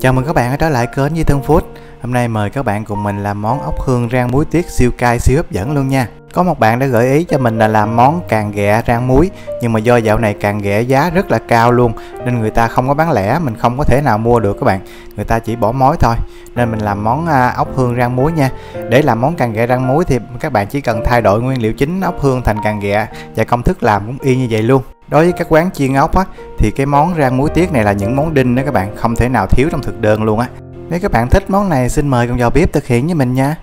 Chào mừng các bạn đã trở lại kênh Di Thân Food. Hôm nay mời các bạn cùng mình làm món ốc hương rang muối tiết siêu cay siêu hấp dẫn luôn nha. Có một bạn đã gợi ý cho mình là làm món càng ghẹ rang muối Nhưng mà do dạo này càng ghẹ giá rất là cao luôn Nên người ta không có bán lẻ, mình không có thể nào mua được các bạn. Người ta chỉ bỏ mối thôi Nên mình làm món à, ốc hương rang muối nha. Để làm món càng ghẹ rang muối thì các bạn chỉ cần thay đổi nguyên liệu chính ốc hương thành càng ghẹ Và công thức làm cũng y như vậy luôn. Đối với các quán chiên ốc á, thì cái món rang muối tiết này là những món đinh đó các bạn không thể nào thiếu trong thực đơn luôn á. Nếu các bạn thích món này xin mời con vào bếp thực hiện với mình nha.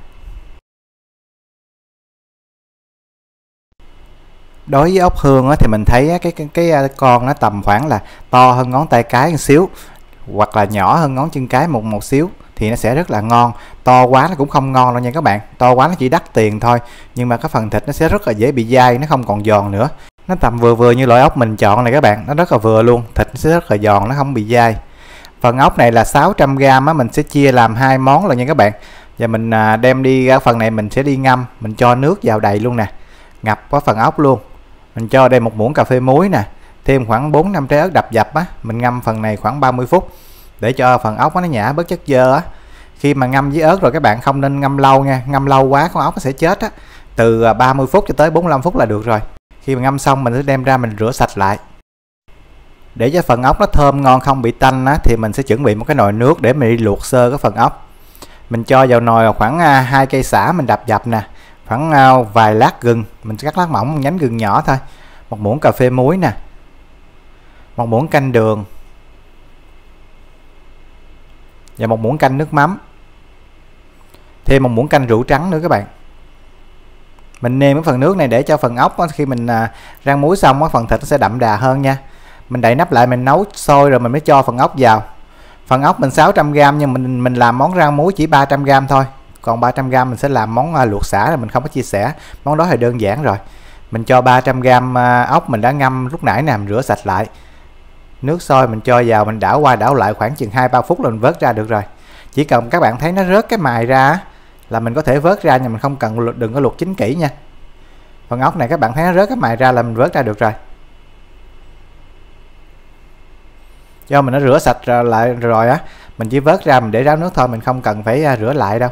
Đối với ốc hương á, thì mình thấy cái, cái cái à, con nó tầm khoảng là to hơn ngón tay cái một xíu hoặc là nhỏ hơn ngón chân cái một một xíu thì nó sẽ rất là ngon. To quá nó cũng không ngon đâu nha các bạn to quá nó chỉ đắt tiền thôi nhưng mà cái phần thịt nó sẽ rất là dễ bị dai nó không còn giòn nữa nó tầm vừa vừa như loại ốc mình chọn này các bạn. Nó rất là vừa luôn, thịt sẽ rất là giòn, nó không bị dai. Phần ốc này là 600g á, mình sẽ chia làm hai món là nha các bạn. Và mình à, đem đi cái phần này mình sẽ đi ngâm, mình cho nước vào đầy luôn nè. Ngập qua phần ốc luôn. Mình cho đây một muỗng cà phê muối nè. Thêm khoảng 4 năm trái ớt đập dập á, mình ngâm phần này khoảng 30 phút. Để cho phần ốc nó nhả bớt chất dơ á. Khi mà ngâm với ớt rồi các bạn không nên ngâm lâu nha. Ngâm lâu quá con ốc nó sẽ chết á. Từ à, 30 phút cho tới 45 phút là được rồi khi mà ngâm xong mình sẽ đem ra mình rửa sạch lại. Để cho phần ốc nó thơm ngon không bị tanh á, thì mình sẽ chuẩn bị một cái nồi nước để mình đi luộc sơ cái phần ốc. Mình cho vào nồi khoảng à, hai cây xả mình đập dập nè khoảng à, vài lát gừng. Mình cắt lát mỏng một nhánh gừng nhỏ thôi. Một muỗng cà phê muối nè. Một muỗng canh đường. Và một muỗng canh nước mắm. Thêm một muỗng canh rượu trắng nữa các bạn mình nêm cái phần nước này để cho phần ốc khi mình à, rang muối xong phần thịt nó sẽ đậm đà hơn nha. Mình đậy nắp lại, mình nấu sôi rồi mình mới cho phần ốc vào. Phần ốc mình 600g nhưng mình mình làm món rang muối chỉ 300g thôi. Còn 300g mình sẽ làm món à, luộc xả là mình không có chia sẻ. Món đó thì đơn giản rồi. Mình cho 300g à, ốc mình đã ngâm lúc nãy nè, mình rửa sạch lại. Nước sôi mình cho vào, mình đảo qua đảo lại khoảng chừng hai ba phút là mình vớt ra được rồi. Chỉ cần các bạn thấy nó rớt cái mài ra là mình có thể vớt ra nhưng mình không cần đừng có luộc chín kỹ nha phần ốc này các bạn thấy nó rớt cái mài ra là mình vớt ra được rồi. Do mình nó rửa sạch lại rồi á, mình chỉ vớt ra mình để ráo nước thôi, mình không cần phải à, rửa lại đâu.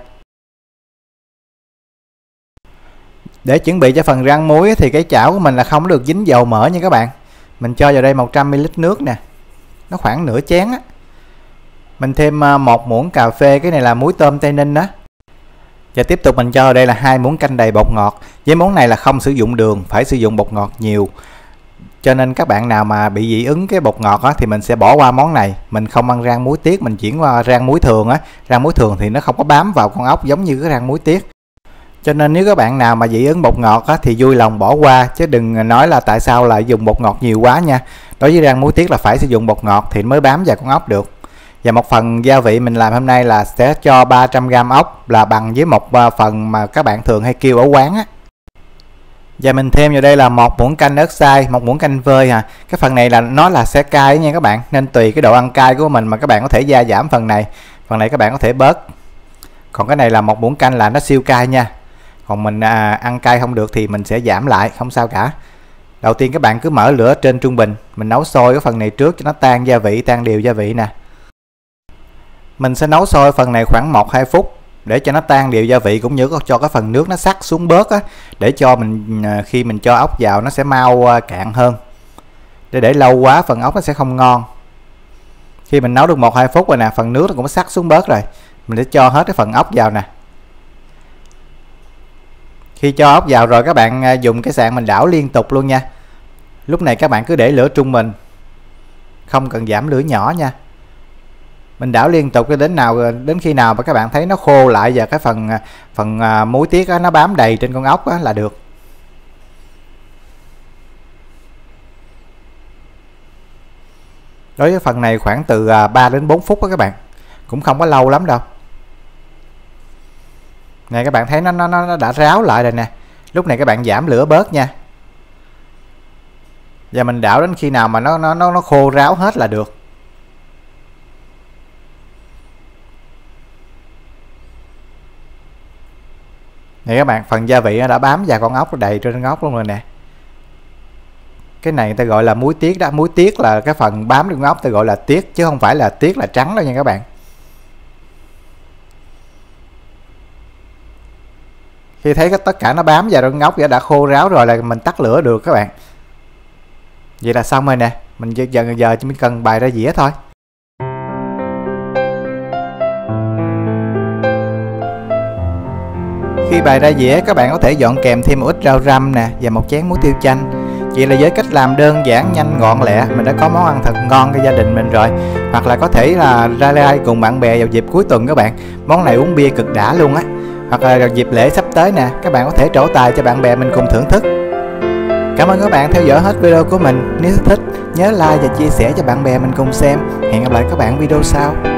Để chuẩn bị cho phần rang muối thì cái chảo của mình là không được dính dầu mỡ nha các bạn. Mình cho vào đây 100ml nước nè. Nó khoảng nửa chén á. Mình thêm à, một muỗng cà phê, cái này là muối tôm tây ninh á và tiếp tục mình cho đây là hai muỗng canh đầy bột ngọt. Với món này là không sử dụng đường phải sử dụng bột ngọt nhiều. Cho nên các bạn nào mà bị dị ứng cái bột ngọt á, thì mình sẽ bỏ qua món này. Mình không ăn rang muối tiết mình chuyển qua rang muối thường á. Rang muối thường thì nó không có bám vào con ốc giống như cái rang muối tiết. Cho nên nếu các bạn nào mà dị ứng bột ngọt á, thì vui lòng bỏ qua chứ đừng nói là tại sao lại dùng bột ngọt nhiều quá nha. Đối với rang muối tiết là phải sử dụng bột ngọt thì mới bám vào con ốc được và một phần gia vị mình làm hôm nay là sẽ cho 300g ốc là bằng với một ờ, phần mà các bạn thường hay kêu ở quán á. Và mình thêm vào đây là một muỗng canh ớt xay một muỗng canh vơi à. Cái phần này là nó là sẽ cay nha các bạn nên tùy cái độ ăn cay của mình mà các bạn có thể gia giảm phần này. Phần này các bạn có thể bớt. Còn cái này là một muỗng canh là nó siêu cay nha. Còn mình à, ăn cay không được thì mình sẽ giảm lại không sao cả. Đầu tiên các bạn cứ mở lửa trên trung bình mình nấu sôi cái phần này trước cho nó tan gia vị tan đều gia vị nè mình sẽ nấu sôi phần này khoảng 1-2 phút để cho nó tan đều gia vị cũng như cho cái phần nước nó sắc xuống bớt á, để cho mình à, khi mình cho ốc vào nó sẽ mau à, cạn hơn. Để để lâu quá phần ốc nó sẽ không ngon. Khi mình nấu được một, hai phút rồi nè, phần nước nó cũng sắc xuống bớt rồi, mình sẽ cho hết cái phần ốc vào nè. Khi cho ốc vào rồi các bạn à, dùng cái sạn mình đảo liên tục luôn nha. Lúc này các bạn cứ để lửa trung bình không cần giảm lửa nhỏ nha mình đảo liên tục đến nào, đến khi nào mà các bạn thấy nó khô lại và cái phần phần à, muối tiết nó bám đầy trên con ốc là được. Đối với phần này khoảng từ à, 3 đến 4 phút đó các bạn, cũng không có lâu lắm đâu. Này các bạn thấy nó nó nó đã ráo lại rồi nè. Lúc này các bạn giảm lửa bớt nha. Và mình đảo đến khi nào mà nó nó nó khô ráo hết là được. nè các bạn phần gia vị đã bám vào con ốc đầy trên ốc luôn rồi nè. Cái này người ta gọi là muối tiết đó. Muối tiết là cái phần bám trên ốc ta gọi là tiết chứ không phải là tiết là trắng đâu nha các bạn. Khi thấy cái tất cả nó bám vào con ngóc đã khô ráo rồi là mình tắt lửa được các bạn. Vậy là xong rồi nè. Mình giờ giờ, giờ chỉ cần bài ra dĩa thôi. Khi bài ra dĩa các bạn có thể dọn kèm thêm một ít rau răm nè và một chén muối tiêu chanh chỉ là với cách làm đơn giản nhanh gọn lẹ mình đã có món ăn thật ngon cho gia đình mình rồi hoặc là có thể là ra lai cùng bạn bè vào dịp cuối tuần các bạn món này uống bia cực đã luôn á hoặc là dịp lễ sắp tới nè các bạn có thể trổ tài cho bạn bè mình cùng thưởng thức Cảm ơn các bạn theo dõi hết video của mình. Nếu thích, nhớ like và chia sẻ cho bạn bè mình cùng xem. Hẹn gặp lại các bạn video sau.